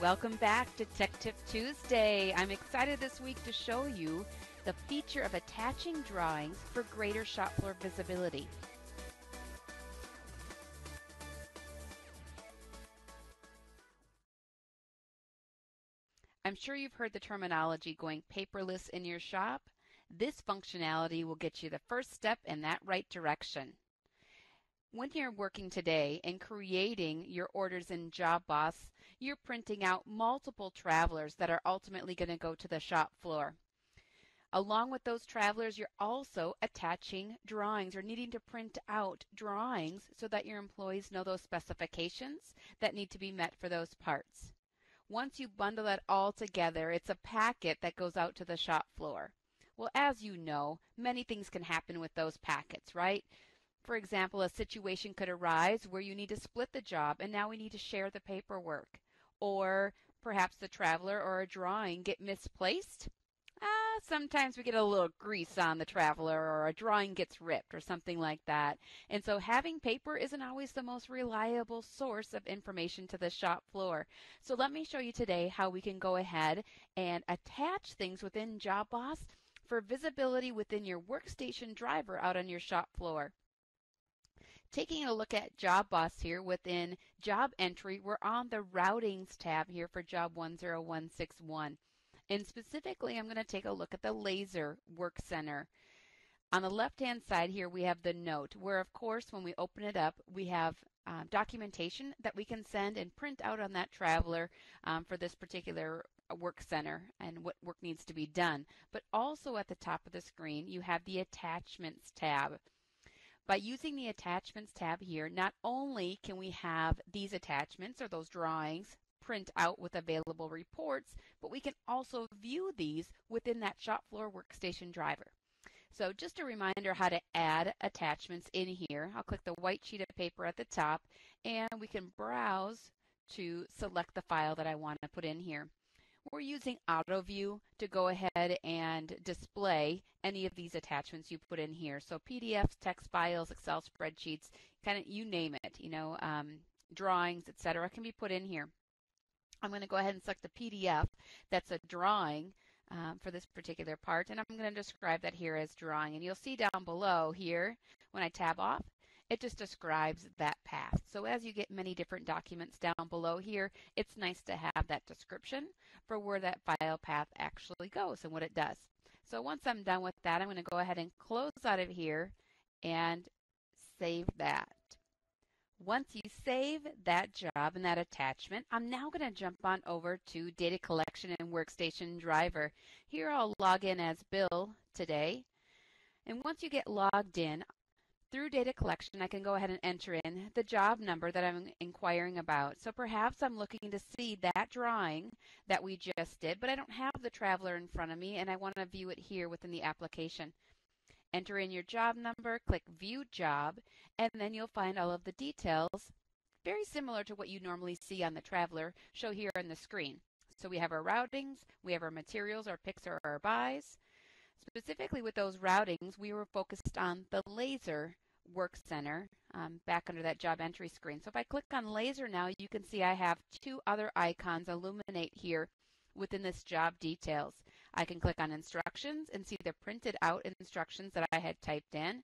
Welcome back to Tech Tip Tuesday. I'm excited this week to show you the feature of attaching drawings for greater shop floor visibility. I'm sure you've heard the terminology going paperless in your shop. This functionality will get you the first step in that right direction. When you're working today and creating your orders in JobBOSS, you're printing out multiple travelers that are ultimately going to go to the shop floor. Along with those travelers, you're also attaching drawings or needing to print out drawings so that your employees know those specifications that need to be met for those parts. Once you bundle that all together, it's a packet that goes out to the shop floor. Well, as you know, many things can happen with those packets, right? For example, a situation could arise where you need to split the job and now we need to share the paperwork. Or perhaps the traveler or a drawing get misplaced. Ah, sometimes we get a little grease on the traveler or a drawing gets ripped or something like that. And so having paper isn't always the most reliable source of information to the shop floor. So let me show you today how we can go ahead and attach things within JobBOSS for visibility within your workstation driver out on your shop floor. Taking a look at JobBOSS here within Job Entry, we're on the Routings tab here for Job 10161. And specifically, I'm going to take a look at the Laser Work Center. On the left-hand side here, we have the note, where of course, when we open it up, we have uh, documentation that we can send and print out on that traveler um, for this particular work center and what work needs to be done. But also at the top of the screen, you have the Attachments tab. By using the Attachments tab here, not only can we have these attachments or those drawings print out with available reports, but we can also view these within that shop floor workstation driver. So just a reminder how to add attachments in here. I'll click the white sheet of paper at the top and we can browse to select the file that I want to put in here. We're using AutoVue to go ahead and display any of these attachments you put in here. So PDFs, text files, Excel spreadsheets, kind of you name it, you know, um, drawings, etc., can be put in here. I'm going to go ahead and select the PDF that's a drawing um, for this particular part, and I'm going to describe that here as drawing. And you'll see down below here, when I tab off, it just describes that path. So as you get many different documents down below here, it's nice to have that description for where that file path actually goes and what it does. So once I'm done with that, I'm going to go ahead and close out of here and save that. Once you save that job and that attachment, I'm now going to jump on over to Data Collection and Workstation Driver. Here I'll log in as Bill today. And once you get logged in, through data collection, I can go ahead and enter in the job number that I'm inquiring about. So perhaps I'm looking to see that drawing that we just did, but I don't have the traveler in front of me and I want to view it here within the application. Enter in your job number, click View Job, and then you'll find all of the details, very similar to what you normally see on the traveler, show here on the screen. So we have our routings, we have our materials, our picks, or our buys. Specifically with those routings, we were focused on the laser work center um, back under that job entry screen. So if I click on laser now, you can see I have two other icons illuminate here within this job details. I can click on instructions and see the printed out instructions that I had typed in.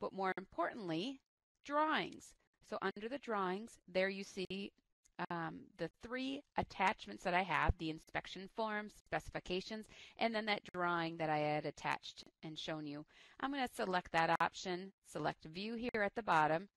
But more importantly, drawings. So under the drawings, there you see um, the three attachments that I have, the inspection forms, specifications, and then that drawing that I had attached and shown you. I'm going to select that option, select view here at the bottom,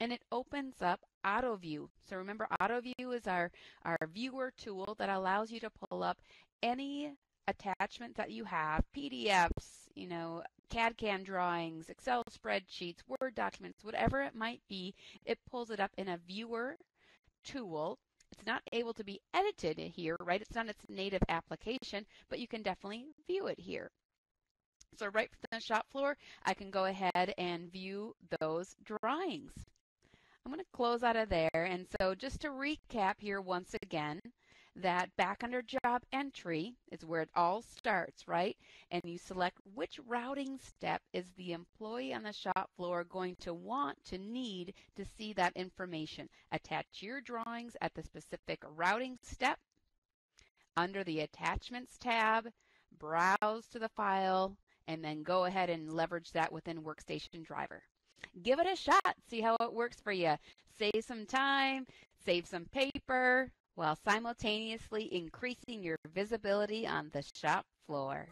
and it opens up AutoVue. So remember AutoVue is our, our viewer tool that allows you to pull up any attachment that you have, PDFs, you know, CAD-CAM drawings, Excel spreadsheets, Word documents, whatever it might be, it pulls it up in a viewer tool. It's not able to be edited here, right? It's not its native application, but you can definitely view it here. So right from the shop floor, I can go ahead and view those drawings. I'm going to close out of there. And so just to recap here once again, that back under job entry is where it all starts, right? And you select which routing step is the employee on the shop floor going to want to need to see that information. Attach your drawings at the specific routing step under the Attachments tab, browse to the file, and then go ahead and leverage that within Workstation Driver. Give it a shot. See how it works for you. Save some time, save some paper, while simultaneously increasing your visibility on the shop floor.